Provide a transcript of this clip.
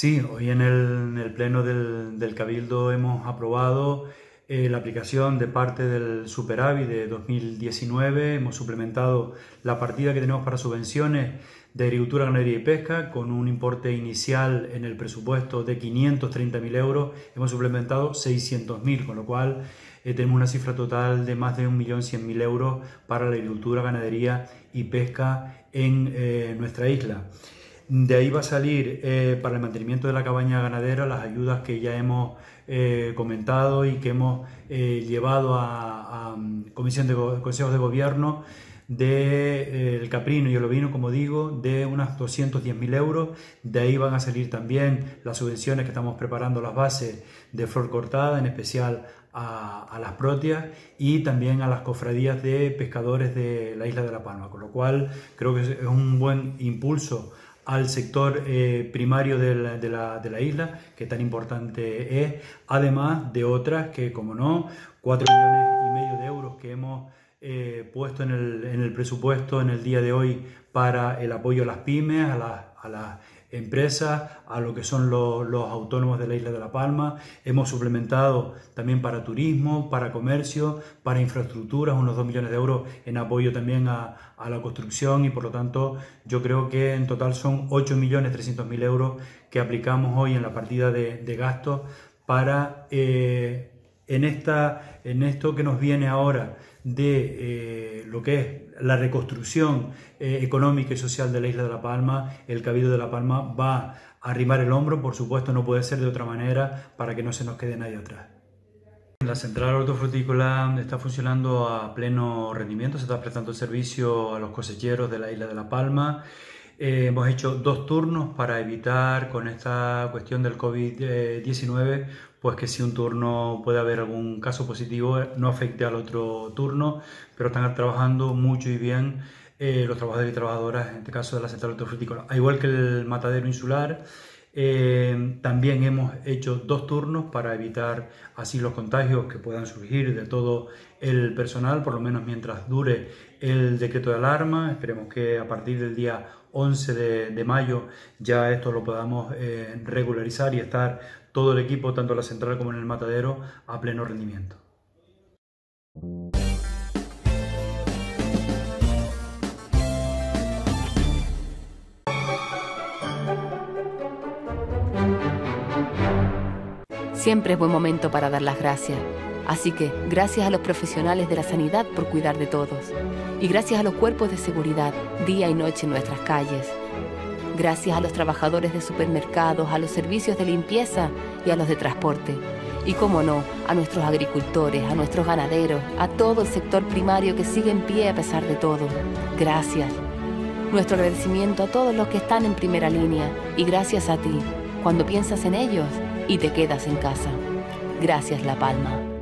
Sí, hoy en el, pleno del, Cabildo hemos aprobado eh, la aplicación de parte del superávit de 2019. Hemos suplementado la partida que tenemos para subvenciones de agricultura, ganadería y pesca con un importe inicial en el presupuesto de 530.000 euros. Hemos suplementado 600.000, con lo cual eh, tenemos una cifra total de más de 1.100.000 euros para la agricultura, ganadería y pesca en eh, nuestra isla. De ahí va a salir eh, para el mantenimiento de la cabaña ganadera las ayudas que ya hemos comentado y que hemos llevado a, a, comisión de consejos de gobierno del caprino y el ovino, como digo, de unas 210.000 euros. De ahí van a salir también las subvenciones que estamos preparando, las bases de flor cortada, en especial a, las proteas y también a las cofradías de pescadores de la isla de La Palma. Con lo cual creo que es un buen impulso al sector eh, primario de la, de, la, de la, isla, que tan importante es, además de otras que, como no, 4 millones y medio de euros que hemos eh, puesto en el, en el, presupuesto en el día de hoy para el apoyo a las pymes, a las, a las empresas, a lo que son los, autónomos de la isla de La Palma. Hemos suplementado también para turismo, para comercio, para infraestructuras, unos 2 millones de euros en apoyo también a, la construcción y por lo tanto yo creo que en total son 8 millones 300 mil euros que aplicamos hoy en la partida de, de gastos para eh, en, esta, en esto que nos viene ahora de eh, lo que es la reconstrucción eh, económica y social de la isla de La Palma, el Cabildo de La Palma va a arrimar el hombro, por supuesto no puede ser de otra manera para que no se nos quede nadie atrás. La central hortofrutícola está funcionando a pleno rendimiento, se está prestando servicio a los cosecheros de la isla de La Palma. Eh, hemos hecho dos turnos para evitar con esta cuestión del COVID-19 pues que si un turno puede haber algún caso positivo no afecte al otro turno, pero están trabajando mucho y bien eh, los trabajadores y trabajadoras, en este caso de la central hortofrutícola. Al igual que el matadero insular, eh, también hemos hecho dos turnos para evitar así los contagios que puedan surgir de todo el personal, por lo menos mientras dure el decreto de alarma. Esperemos que a partir del día 11 de, mayo ya esto lo podamos eh, regularizar y estar todo el equipo, tanto en la central como en el matadero, a pleno rendimiento. Siempre es buen momento para dar las gracias. Así que, gracias a los profesionales de la sanidad por cuidar de todos. Y gracias a los cuerpos de seguridad, día y noche en nuestras calles. Gracias a los trabajadores de supermercados, a los servicios de limpieza y a los de transporte. Y como no, a nuestros agricultores, a nuestros ganaderos, a todo el sector primario que sigue en pie a pesar de todo. Gracias. Nuestro agradecimiento a todos los que están en primera línea y gracias a ti cuando piensas en ellos y te quedas en casa. Gracias La Palma.